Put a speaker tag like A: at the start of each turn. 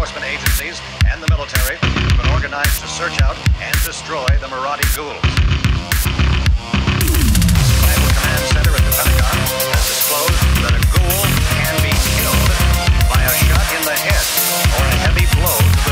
A: enforcement agencies and the military have been organized to search out and destroy the Maradi ghouls. Naval Command Center at the Pentagon has disclosed that a ghoul can be killed by a shot in the head or a heavy blow